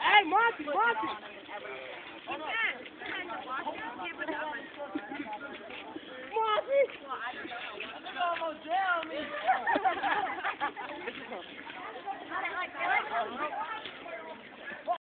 Hey, Monty, Monty!